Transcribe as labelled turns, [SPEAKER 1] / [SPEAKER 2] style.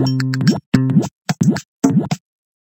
[SPEAKER 1] ん